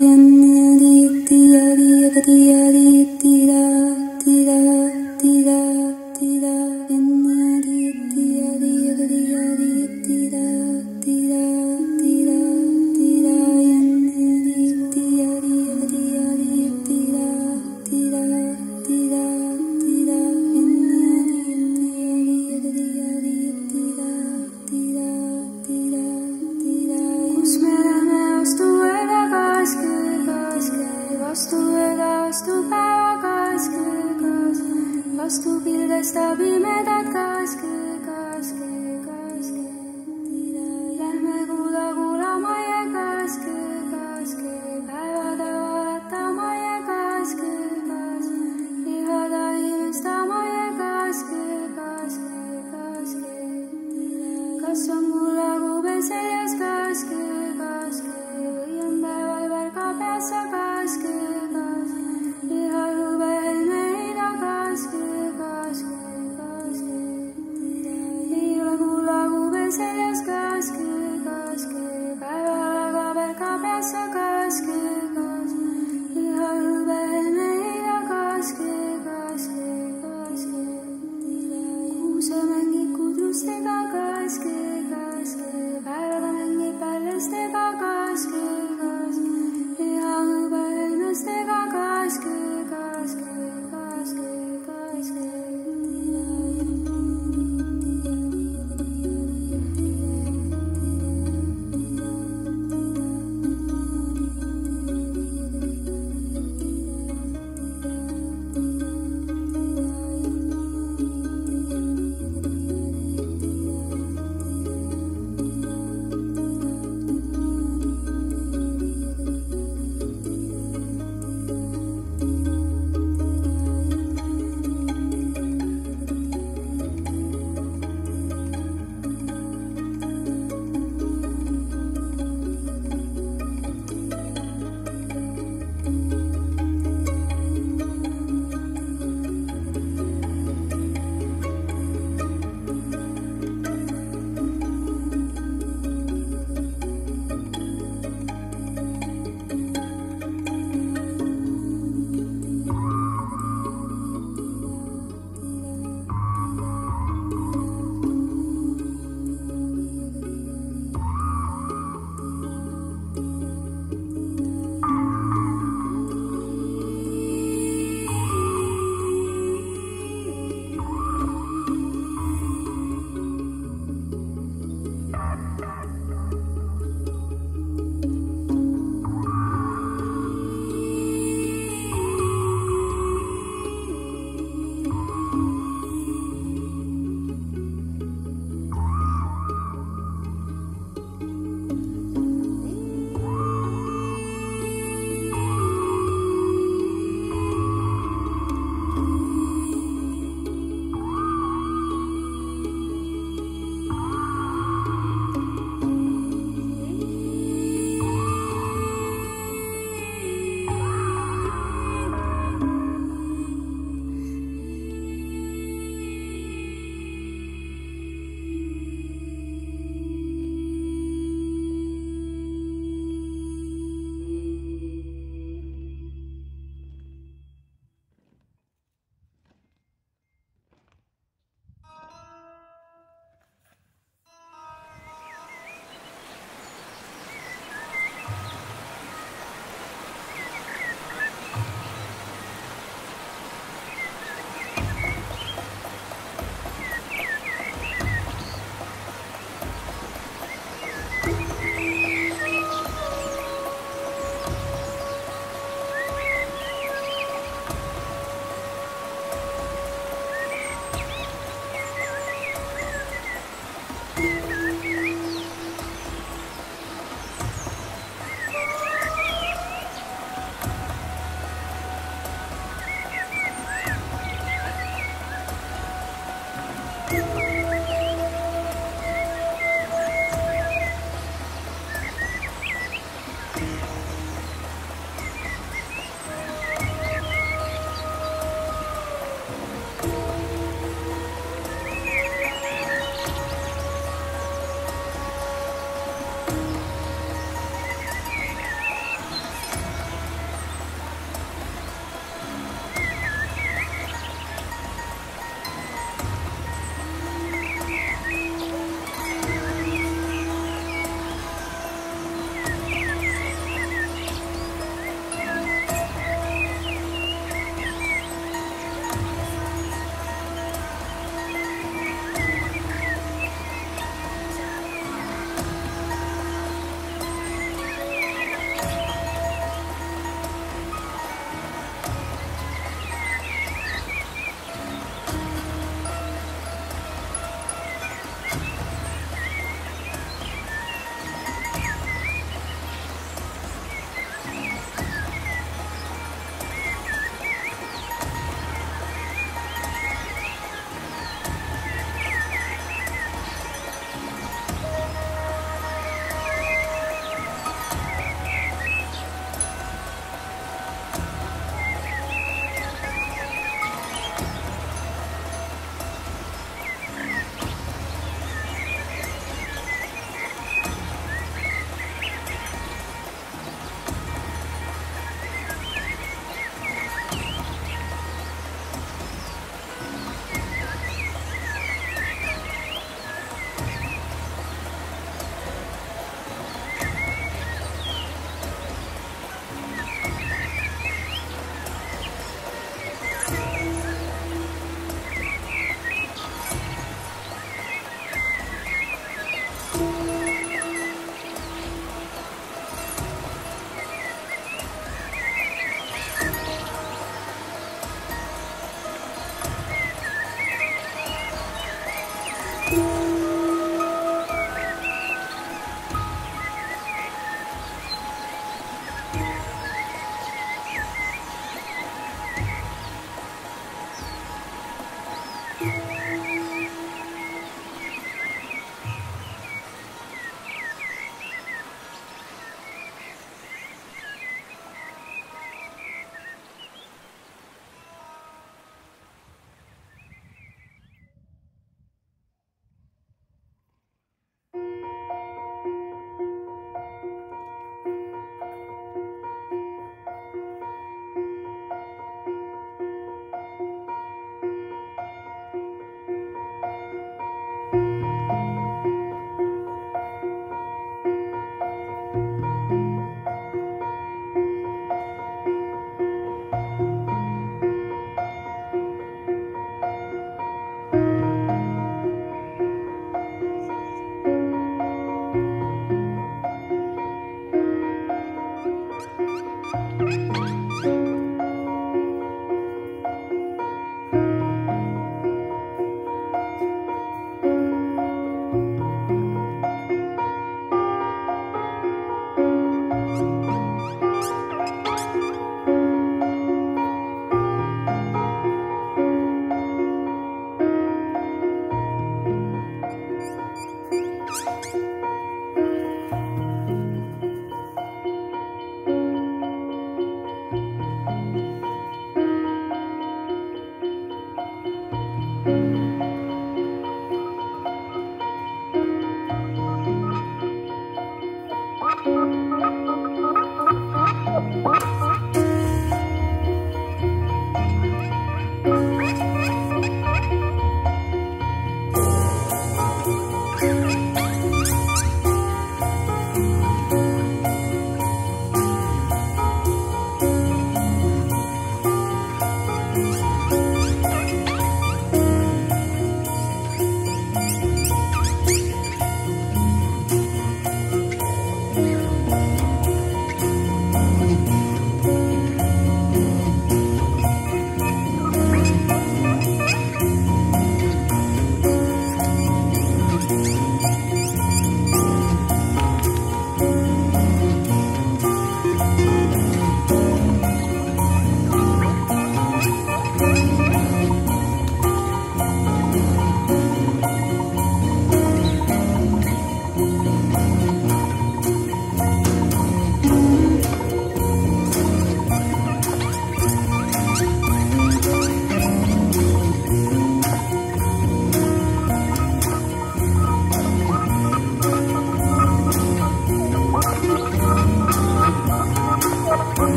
Yan di di di di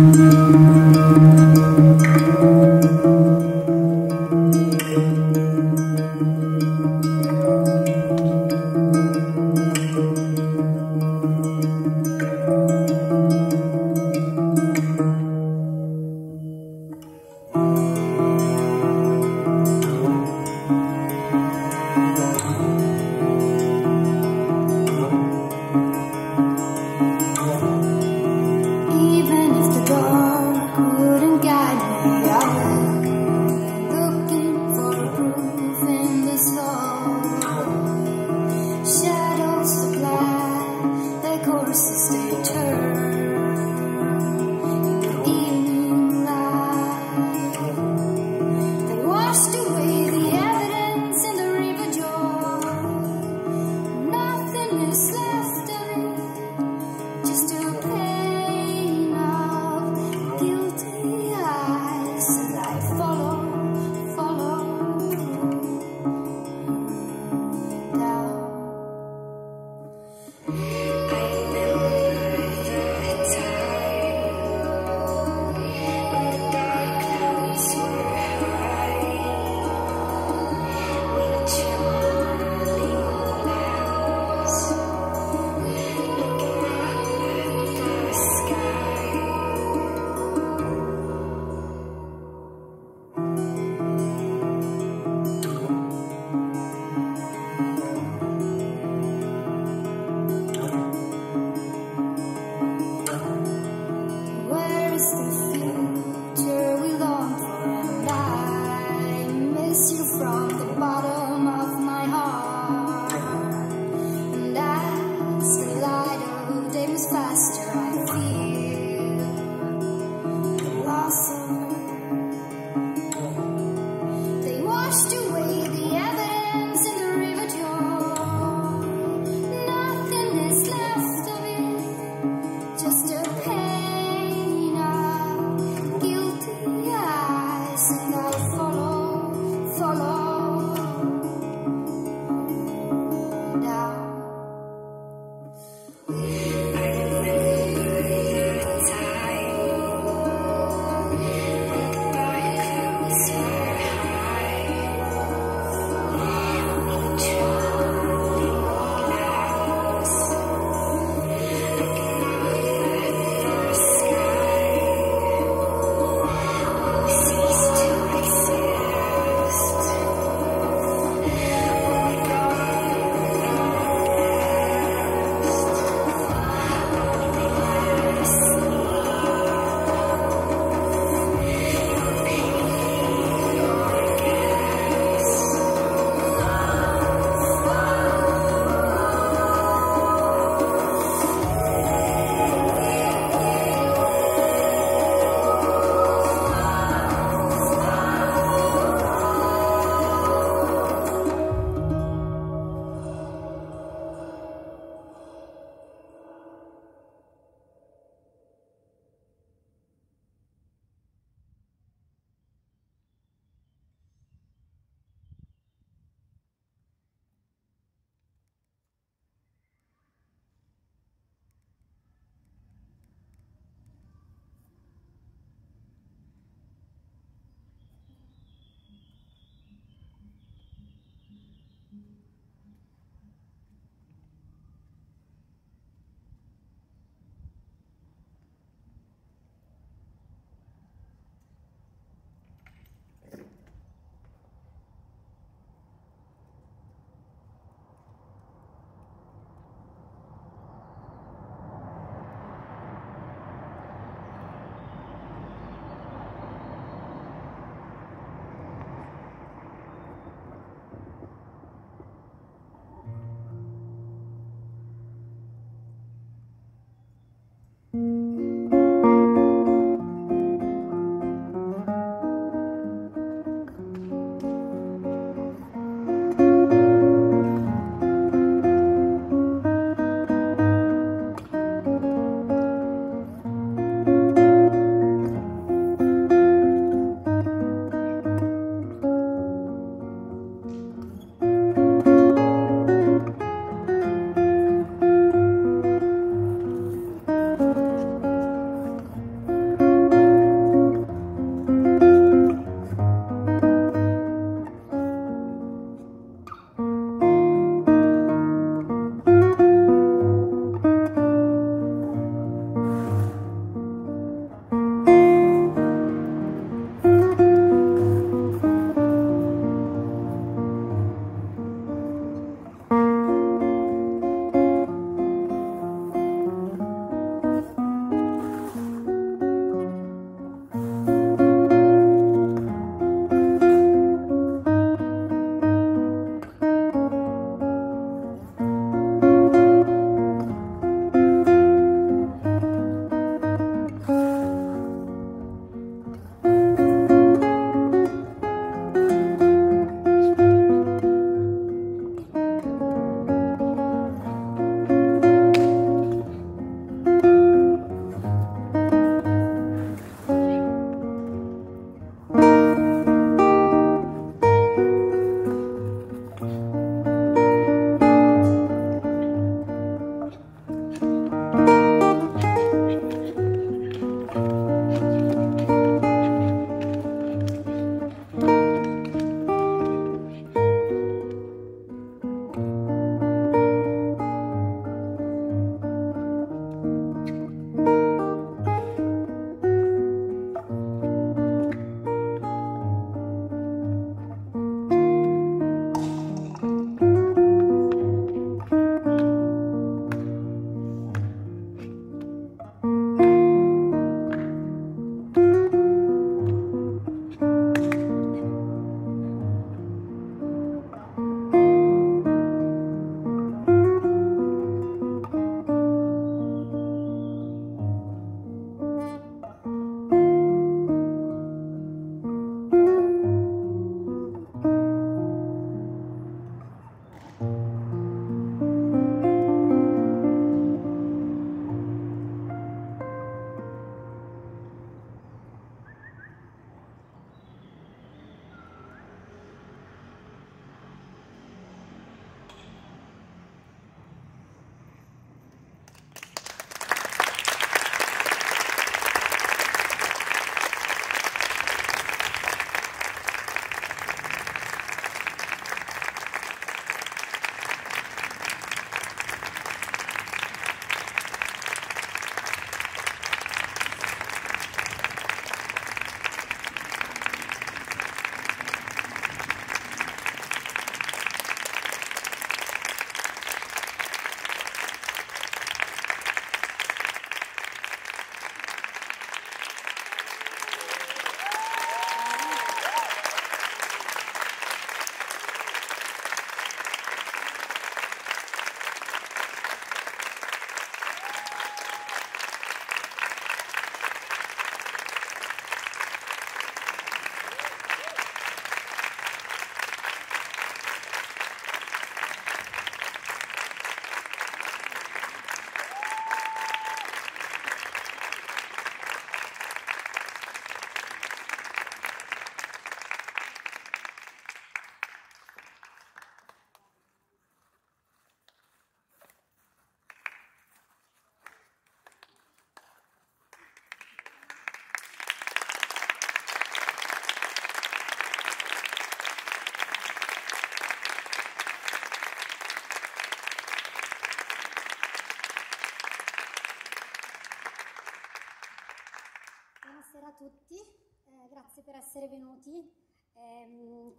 Música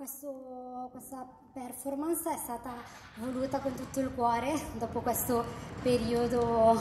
questo, questa performance è stata voluta con tutto il cuore dopo questo periodo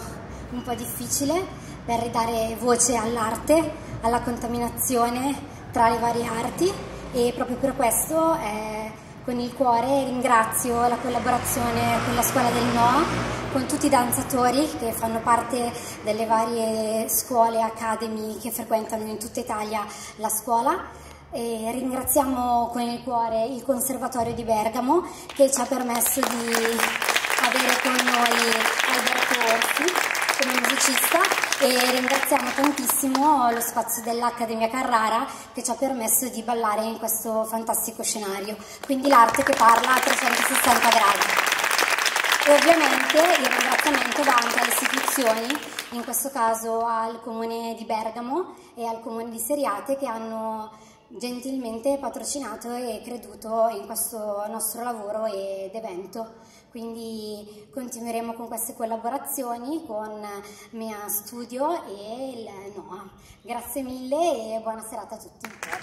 un po' difficile per ridare voce all'arte, alla contaminazione tra le varie arti e proprio per questo eh, con il cuore ringrazio la collaborazione con la scuola del NOA con tutti i danzatori che fanno parte delle varie scuole, academy che frequentano in tutta Italia la scuola. E ringraziamo con il cuore il Conservatorio di Bergamo che ci ha permesso di avere con noi Alberto Orsi come musicista e ringraziamo tantissimo lo spazio dell'Accademia Carrara che ci ha permesso di ballare in questo fantastico scenario. Quindi l'arte che parla a 360 gradi. E ovviamente il ringraziamento va anche alle istituzioni, in questo caso al Comune di Bergamo e al Comune di Seriate che hanno gentilmente patrocinato e creduto in questo nostro lavoro ed evento. Quindi continueremo con queste collaborazioni con Mea Studio e il NOA. Grazie mille e buona serata a tutti.